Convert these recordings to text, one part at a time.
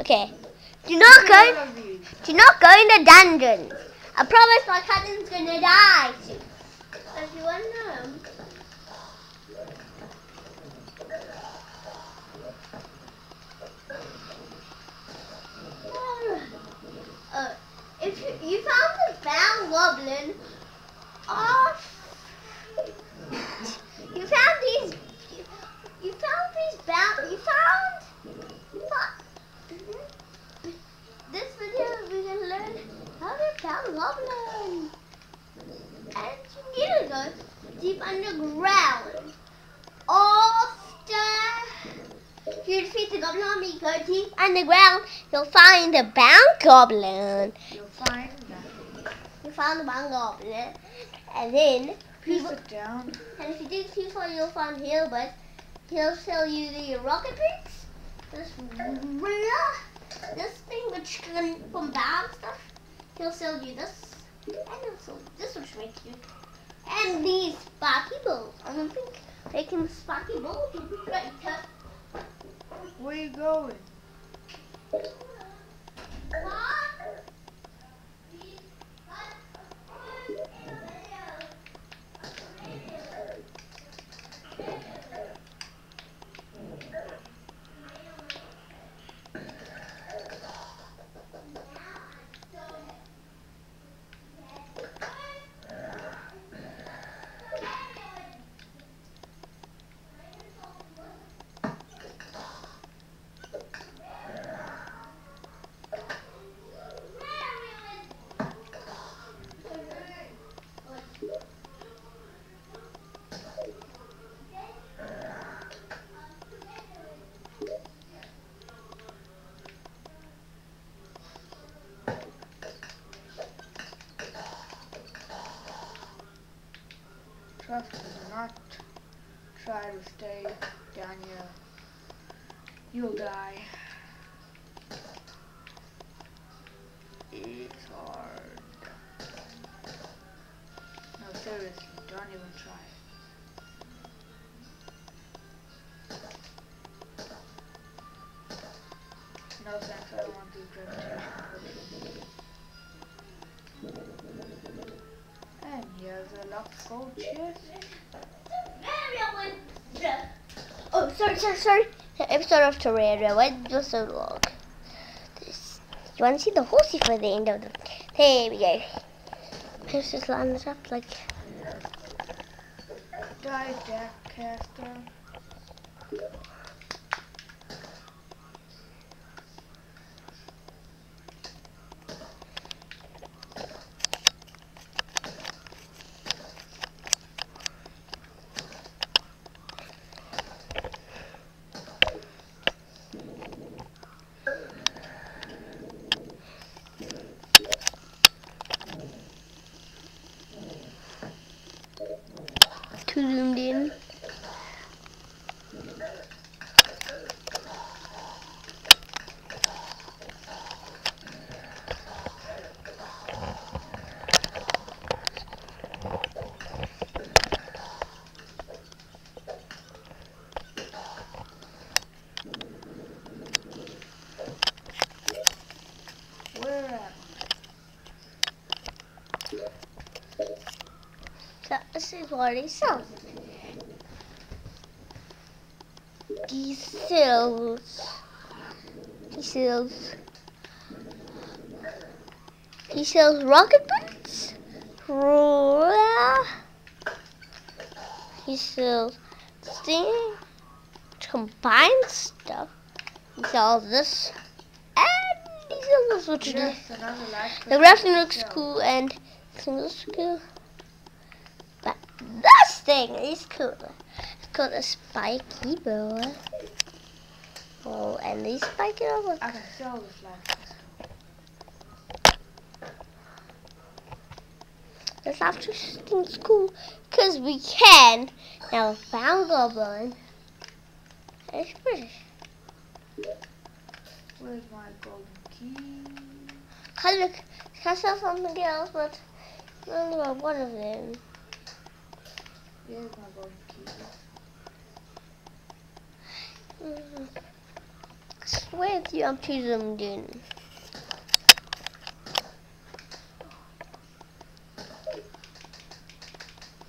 Okay. Do not go. Do not go in the dungeons. I promise my cousin's gonna die soon. If you want to. Uh, if you, you found the found goblin off. You found these. You, you found these bound. You found. You found this video we can learn how to found goblin. And you need to go deep underground. After you defeat the goblin army, go deep underground. You'll find the bound goblin. You'll find nothing. You found the bound goblin, and then Please sit down. And if you dig too far, you'll find Hilbert. He'll sell you the rocket boots. This this thing which can compound stuff. He'll sell you this. And sell this which makes you. And these sparky balls. I don't think making sparky balls would be. Where you going? Trust me, do not try to stay down here. You'll die. It's hard. No, seriously, don't even try. Sorry. The episode of Terraria went just so long. This, you want to see the horsey for the end of the. There we go. Let's just line this up like. Die, Jack Caster. Too zoomed in. Where am So this is what he sells. He sells. He sells. He sells rocket boots. He sells thing combined stuff. He sells this. And he sells this which is Yes, another light. the graphic looks cool and everything looks cool. Thing is cool. It's called a spiky bow. Oh, and these spiky bows. I can sell this light. This actually seems cool because we can now found goblin. It's British. Where's my golden key? I sell something else, but I don't know one of them. Here's my golden key. Mm. swear to you, zoomed in.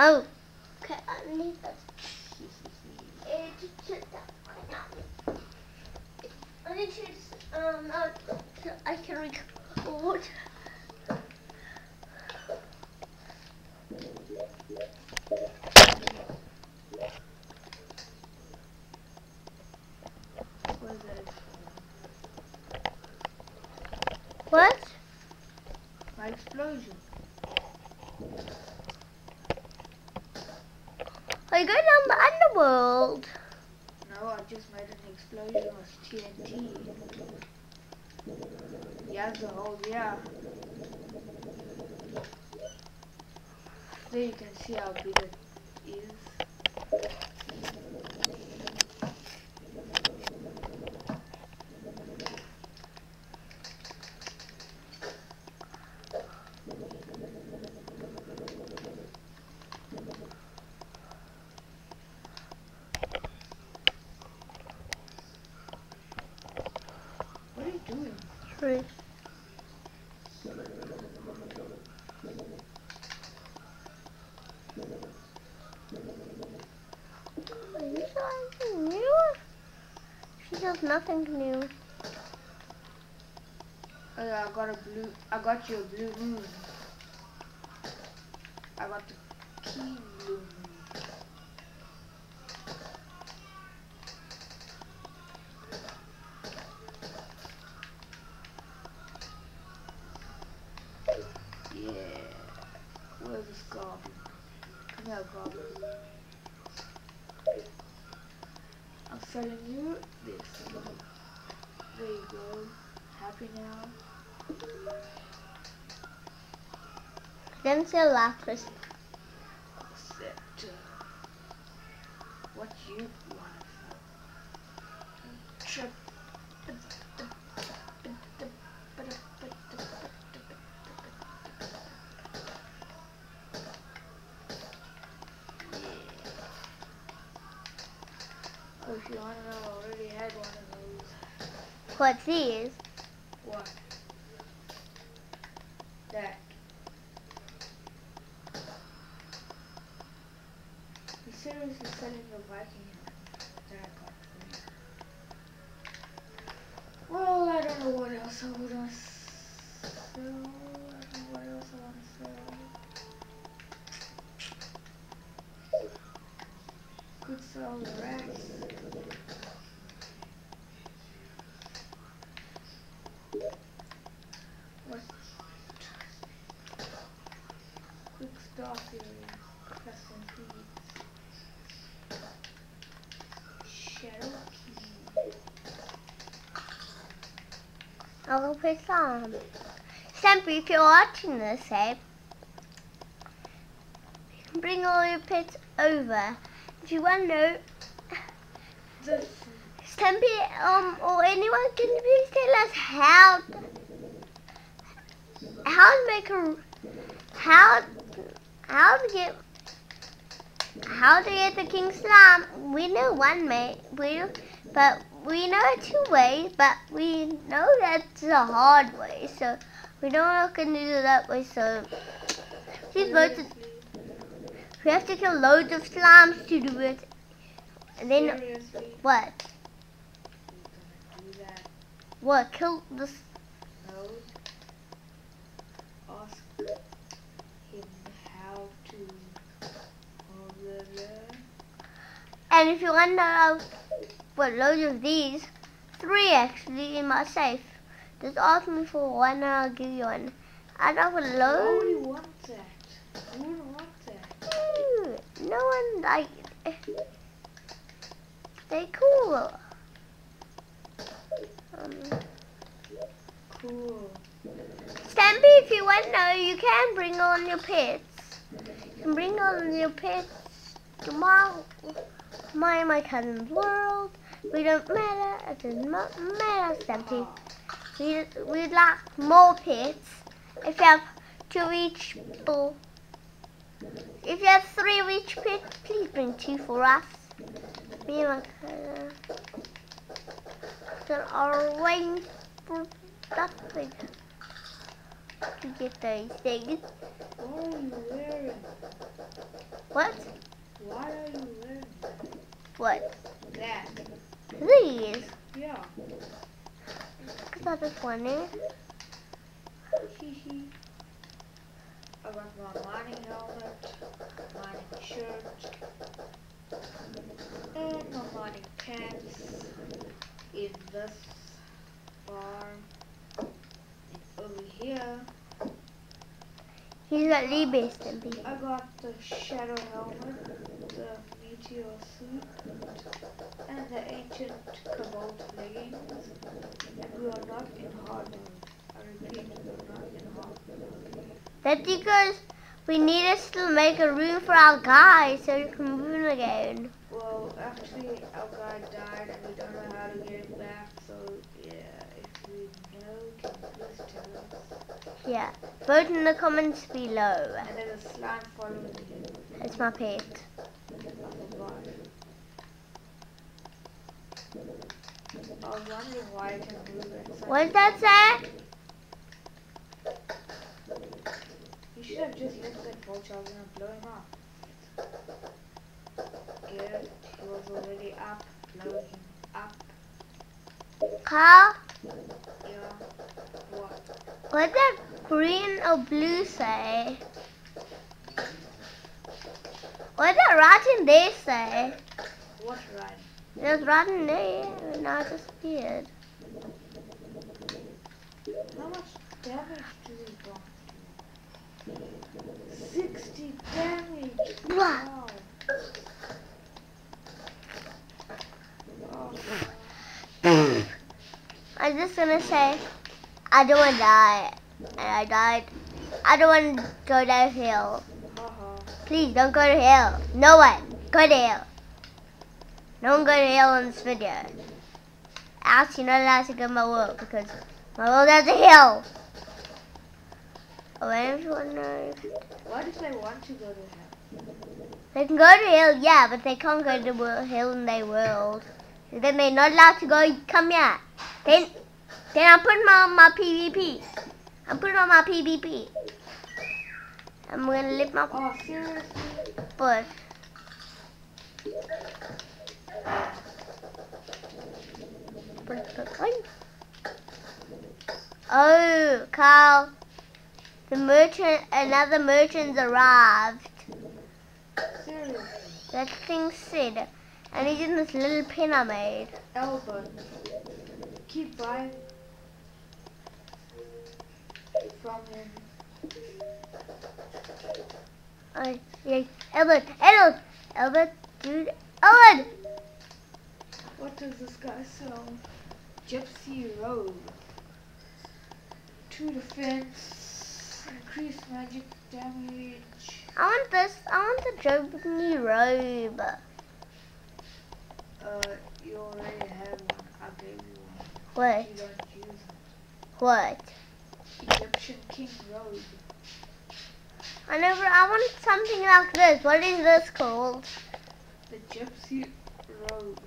Oh, okay, I need that. I need to, um, I can record. What is that? What? My explosion. Are you going down the No, I just made an explosion with TNT. Yeah, the whole yeah. There you can see how big it is. What are you doing? Three. Are you something new? Does nothing new. Oh yeah, I got a blue. I got you a blue moon. I got the key blue I'm selling you this. There you go. Happy now? Then say lapis. Except uh, what you These? What? That. Selling the Viking? Well, I don't know what else I would to sell. I don't know what else I want to sell. Could sell the racks. What? Stop area. Custom feeds. Shadow key. I'll put some. Stampy, if you're watching this, eh? Bring all your pets over. If you want to know, um, or anyone can please tell us how, how to make a, how, how to get, how to get the king slime. We know one way, we, but we know two ways, but we know that's the hard way. So we don't know if we can do it that way. So vote. to- We have to kill loads of slimes to do it. And then Seriously? what? We're gonna do that. What? Kill the s- No. Ask him how to. Blah, blah, blah. And if you want to know what loads of these, three actually in my safe. Just ask me for one and I'll give you one. I don't have a Nobody load. wants that. You don't want that. Ooh, No one like. They cool. Um, Cool. Stampy, if you want to you can bring on your pets. You can bring on your pets to my, and my cousin's world. We don't matter. It does not matter, Stampy. We we'd like more pets. If you have two each people, if you have three of each pet, please bring two for us. Me and my cousin. that are waiting for nothing to get those things. What are you wearing? What? Why are you wearing What? that? These? Yeah. Because I just wanted. Eh? Hee hee. I got my mining helmet, mining shirt, and my mining pants in this bar. And over here, He's got Lee based. I got the shadow helmet, the and the ancient cobalt leggings. And we are not in. I repeat, we are not in. That's because we need us to make a room for our guy so we can move again. Well, actually, our guy died and we don't know how to get him back, so yeah, if we know, can please tell us? Yeah. Vote in the comments below. And there's a slime following you. It's my pet. What does can- that say? You should have just left that I was gonna blow him up. He was already up, blow him up. How? Yeah. What? what does that green or blue say? What did that right in there say? What right? It was right there and now it disappeared. How much damage do we got? 60 damage! Wow. Wow. Oh, I'm just gonna say, I don't wanna die. And I died. I don't wanna go downhill. Please don't go to hell. No one. Go to hell. No one go to hell in this video. Else you're not allowed to go to my world because my world has a hill. Oh, I just want to know. Why did they want to go to hell? They can go to hell, yeah, but they can't go to world, hell in their world. Then they're not allowed to go, come here. Then, then I'm putting on my PvP. I'm putting on my PvP. I'm gonna lift my Oh, foot. Oh, Carl. The merchant, another merchant's arrived. That thing said. And he's in this little pen I made. Albert. Keep buying from him. Oh, yeah. Albert, Albert, Albert, dude, Albert! What does this guy sell? Gypsy robe. Two defense. Increased magic damage. I want this, I want the Gypsy robe. Uh, you already have one. I gave you one. What? You don't use it. What? Egyptian king robe. I never, I want something like this. What is this called? The gypsy robe.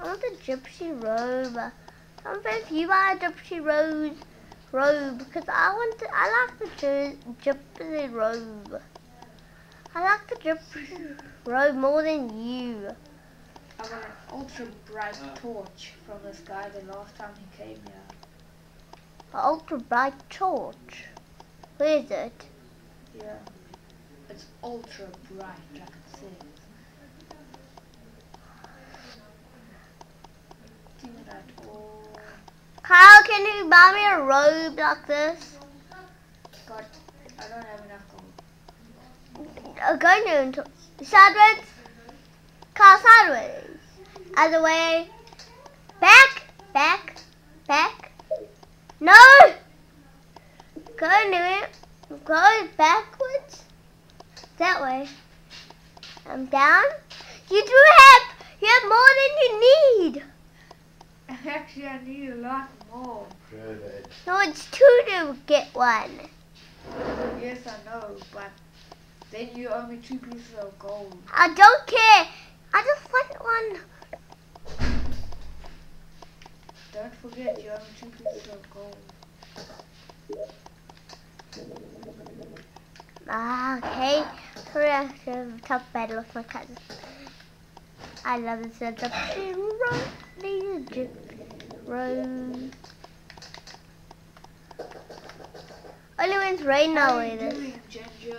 I want the gypsy robe. Sometimes you buy a gypsy rose robe because I want to, I like the gypsy robe. I like the gypsy robe more than you. I got an ultra bright torch from this guy the last time he came here. An ultra bright torch. Where is it? Yeah. It's ultra bright, like it says. Give me. Kyle, can you buy me a robe like this? God, I don't have enough gold. Go noon. Sideways. Kyle, sideways. Other way. Back. Back. Back. No. Go noon. Go backwards. That way. I'm down. You do have. You have more than you need. Actually, I need a lot more. No, it's two to get one. Yes, I know, but then you owe me two pieces of gold. I don't care. I just want one. Don't forget you have two pieces of gold. Ah, okay. Correct. Top battle with my cousin. I love this road. The road. Only when it's rain now. How are you it is. doing, Ginger?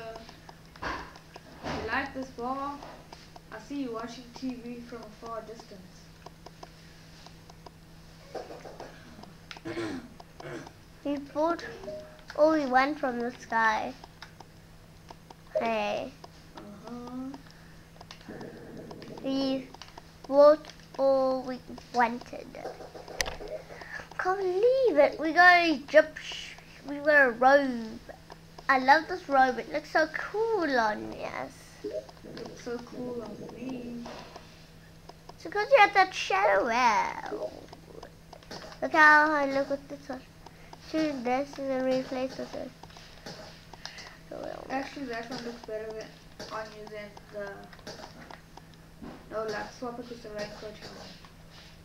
You like this ball? I see you watching TV from a far distance. We bought all we want from the sky. Hey, Uh-huh. we bought all we wanted. Can't believe it. We got a sh- We got a robe. I love this robe. It looks so cool on us. Looks so cool on me. It's because you have that shadow well. Look how I look with this one. Choose this and replace with this. Actually, that one looks better on you than the... No, like swap it with the raincoat helmet.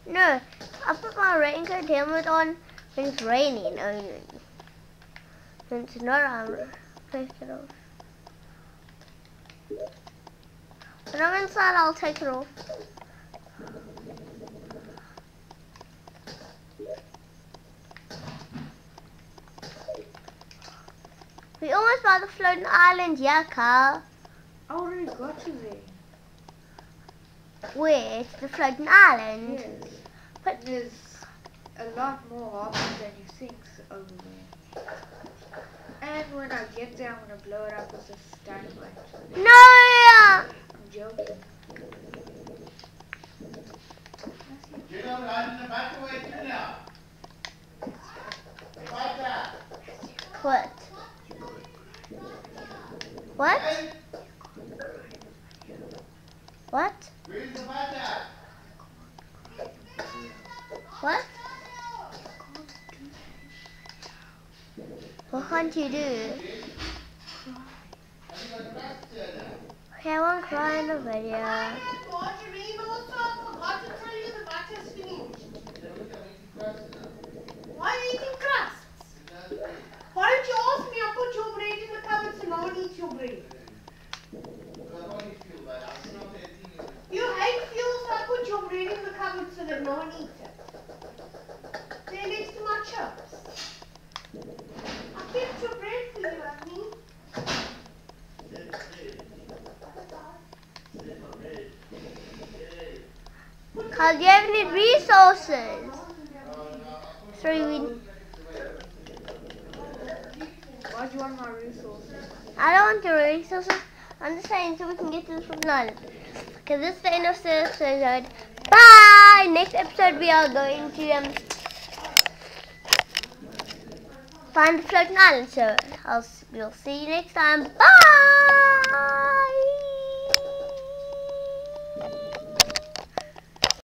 No, I put my raincoat helmet on when it's raining only. When it's not, I'm take it off. When I'm inside, I'll take it off. We almost by the floating island, yeah, Carl. Oh, I already got you there. Where? It's the floating island. Yes. But- There's a lot more harpies than you think over there. And when I get there, I'm gonna blow it up with a dynamite. No! I'm joking. You know, I'm in the back away too now. Like that. What? What? What? What? What can't you do? Okay, I won't cry in the video. Why are you eating crusts? Why didn't you ask me? I put your bread in the cupboard so no one eats your bread. You hate fuel, so I put your bread in the cupboard so that no one eats it. There next to my chips. I kept your bread for you, Agni. Cause you have any resources. Three. we- Why do you want my resources? I don't want your resources. I'm just saying so we can get to this from island. Cause this is the end of this episode. Bye. Next episode we are going to um find the floating island. So I'll we'll see you next time. Bye.